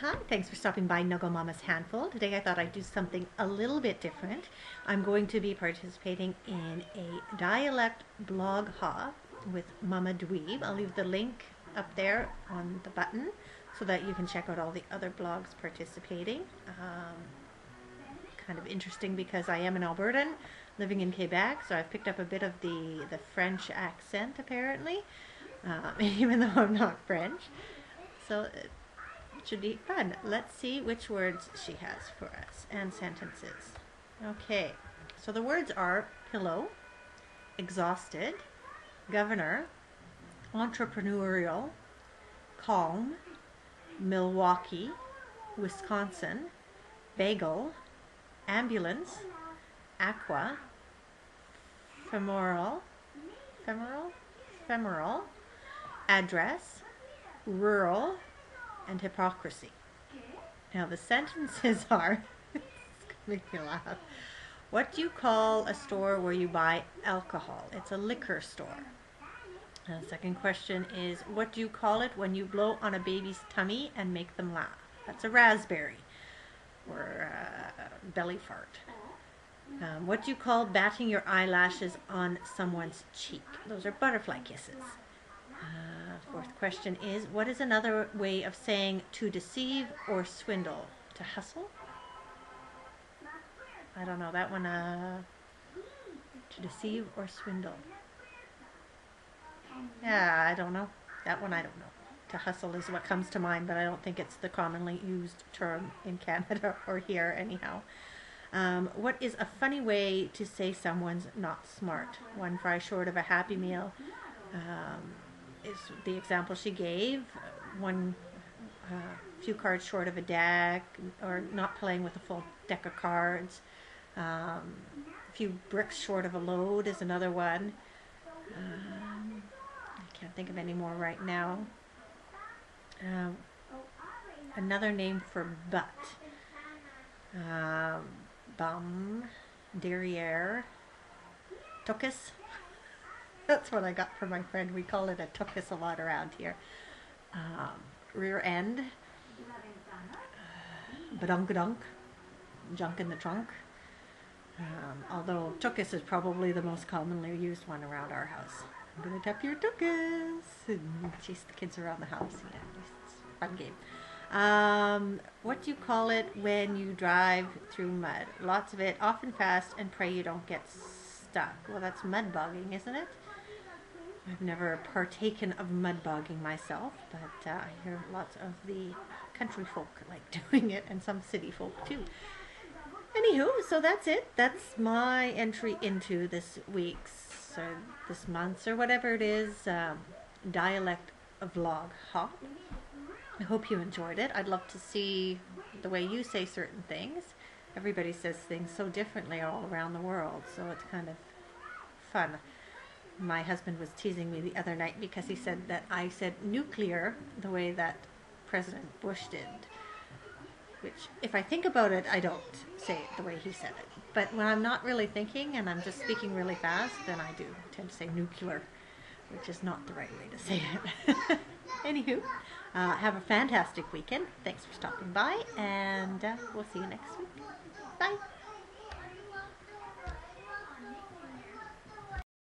Hi, thanks for stopping by Nuggle Mama's Handful. Today I thought I'd do something a little bit different. I'm going to be participating in a dialect blog hop with Mama Dweeb. I'll leave the link up there on the button so that you can check out all the other blogs participating. Um, kind of interesting because I am an Albertan living in Quebec, so I've picked up a bit of the, the French accent apparently, uh, even though I'm not French. So should be fun. Let's see which words she has for us and sentences. Okay, so the words are pillow, exhausted, governor, entrepreneurial, calm, Milwaukee, Wisconsin, bagel, ambulance, aqua, femoral, femoral, femoral, address, rural, and hypocrisy. Now the sentences are, make laugh. What do you call a store where you buy alcohol? It's a liquor store. And the second question is, what do you call it when you blow on a baby's tummy and make them laugh? That's a raspberry or a belly fart. Um, what do you call batting your eyelashes on someone's cheek? Those are butterfly kisses. Fourth question is, what is another way of saying to deceive or swindle? To hustle? I don't know. That one, uh, to deceive or swindle. Yeah, I don't know. That one I don't know. To hustle is what comes to mind, but I don't think it's the commonly used term in Canada or here, anyhow. Um, what is a funny way to say someone's not smart? One fry short of a Happy Meal um, is the example she gave. One uh, few cards short of a deck, or not playing with a full deck of cards. Um, a few bricks short of a load is another one. Um, I can't think of any more right now. Um, another name for butt. Um, bum, derriere, tuchus. That's what I got from my friend. We call it a tuchus a lot around here. Um, rear end, uh, badunk junk in the trunk. Um, although tuchus is probably the most commonly used one around our house. I'm gonna tap your tuchus and chase the kids around the house. Yeah, it's a fun game. Um, what do you call it when you drive through mud? Lots of it, often fast, and pray you don't get stuck. Well, that's mud bogging, isn't it? I've never partaken of mud bogging myself, but uh, I hear lots of the country folk like doing it, and some city folk too. Anywho, so that's it. That's my entry into this week's or this month's or whatever it is um, dialect vlog hop. I hope you enjoyed it. I'd love to see the way you say certain things. Everybody says things so differently all around the world, so it's kind of fun. My husband was teasing me the other night because he said that I said nuclear the way that President Bush did. Which, if I think about it, I don't say it the way he said it. But when I'm not really thinking and I'm just speaking really fast, then I do tend to say nuclear, which is not the right way to say it. Anywho, uh, have a fantastic weekend. Thanks for stopping by, and uh, we'll see you next week. Bye.